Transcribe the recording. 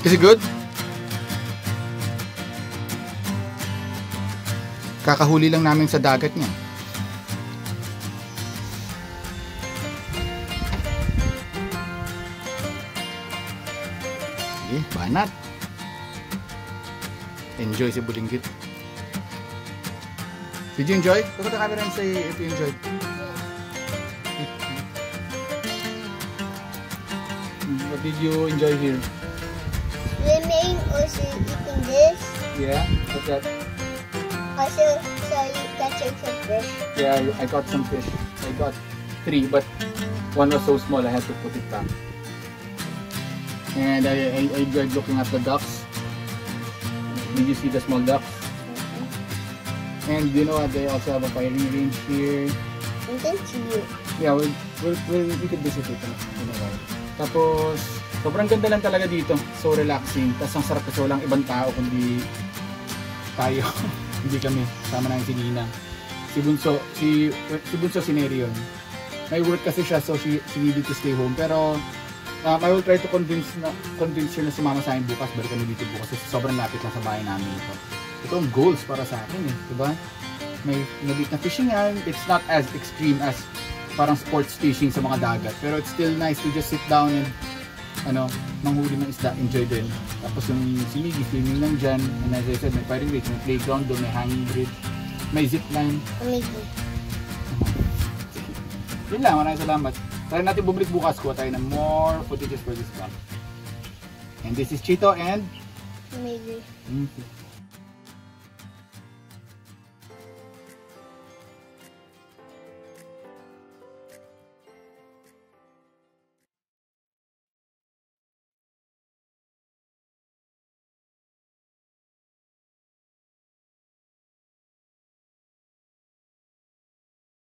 Is it good? Kakahuli lang namin sa dagat niya. Sige, banat. Enjoy si Bulinggit. Did you enjoy? Look at the camera and say if you enjoyed. What did you enjoy here? Swimming, also eating this. Yeah, what's that? Also, sorry, catching some fish. Yeah, I got some fish. I got three, but one was so small I had to put it back. And I, I, I enjoyed looking at the ducks. Did you see the small ducks? Mm-hmm. And you know what? They also have a firing range here. And then you. Yeah, we'll, we'll, we'll, we could visit it in a while. Tapos, sobrang ganda lang talaga dito. So relaxing. Tapos ang sarap kasi walang ibang tao kundi tayo. Hindi kami. Sama namin si Nina. Si Bunso, si, si Bunso si Neri yun. May work kasi siya so she, she needed to stay home. Pero um, I will try to convince na convince her na sumama sa akin bukas. Balik kami dito bukas. Kasi sobrang lapit lang sa bahay namin ito. Ito ang goals para sa akin eh. Diba? May maliit na fishing yan. It's not as extreme as parang sports fishing sa mga dagat. Pero it's still nice to just sit down and ano, manghuli ng isda, enjoy din. Tapos yung sinigi, swimming lang dyan. And as I said, may firing range, may playground doon, may hanging bridge, may zip line. Amazing. Yun lang, maraming salamat. Try natin bumalik bukas ko tayo ng more footages for this vlog. And this is Chito and Amazing. mm,